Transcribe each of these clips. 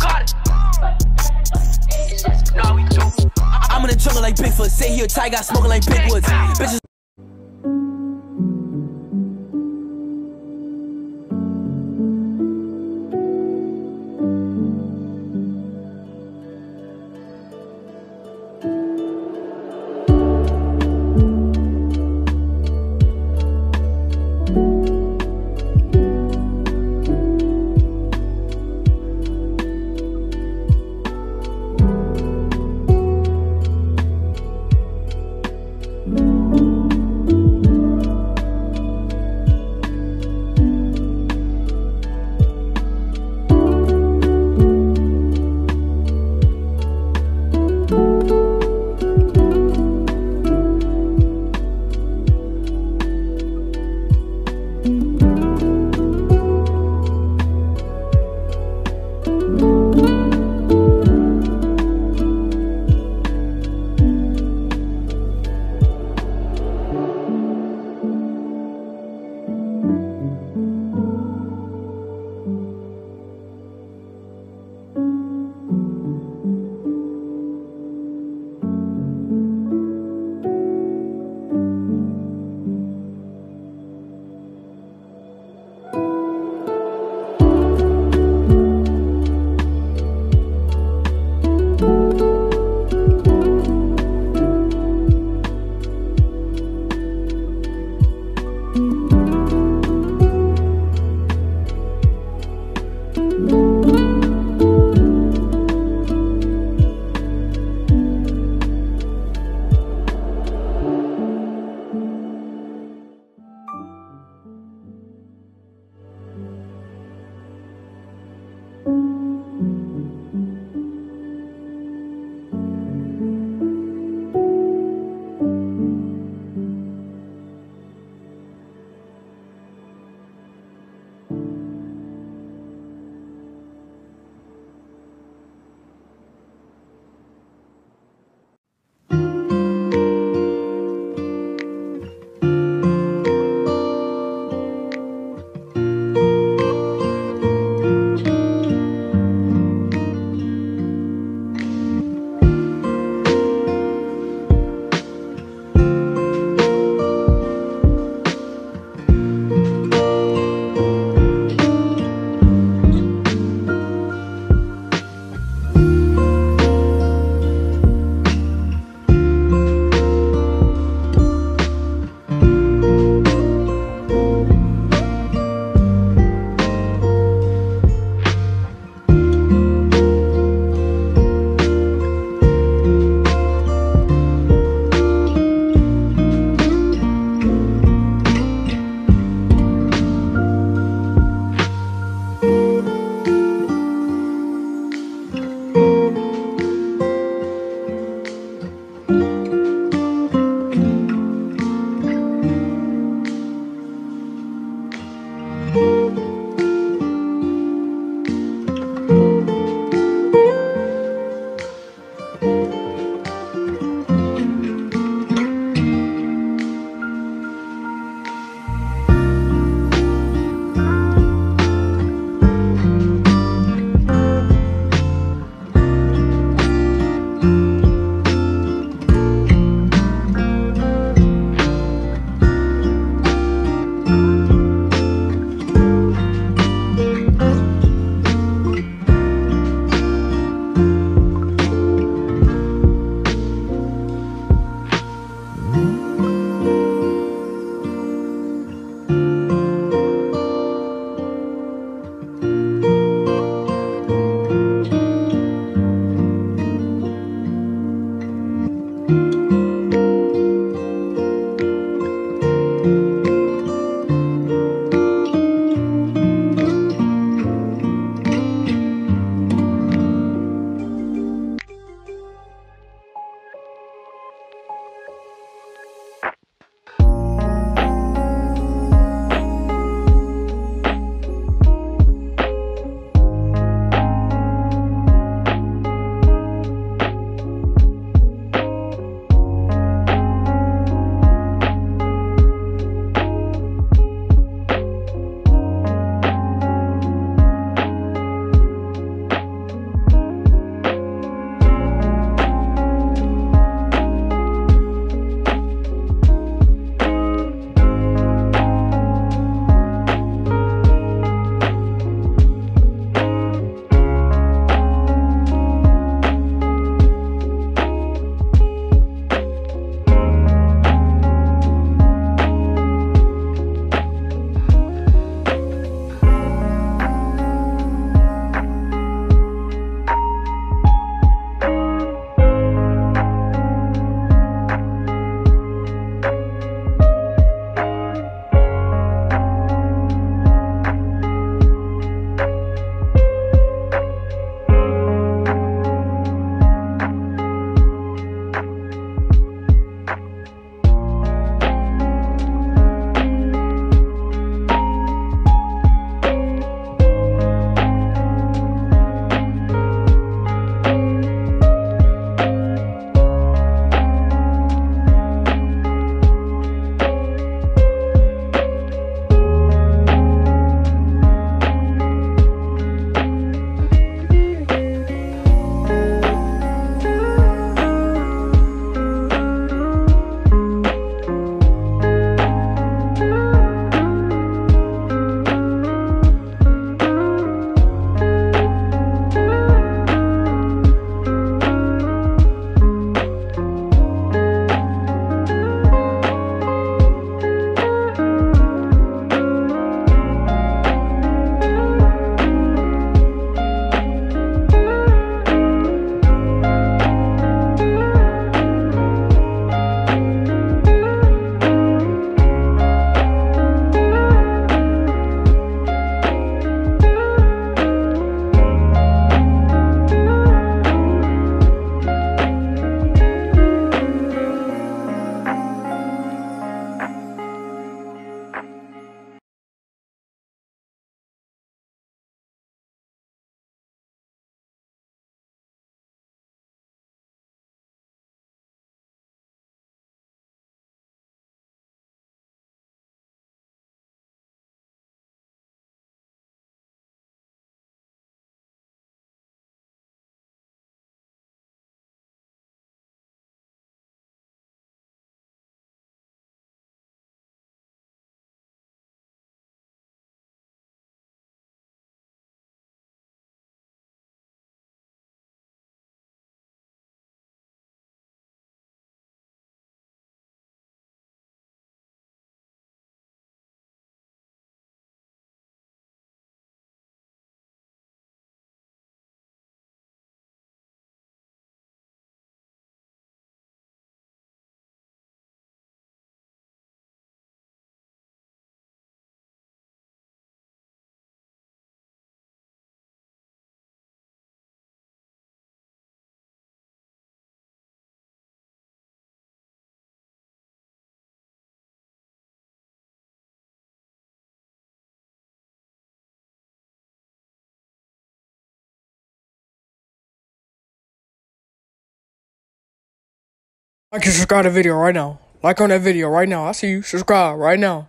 Got it. Nah, we. I'm in the jungle like Bigfoot. Say he a tiger, smoking like big woods. Bitches. Like and subscribe to the video right now. Like on that video right now. I see you. Subscribe right now.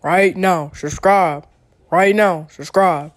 Right now. Subscribe. Right now. Subscribe.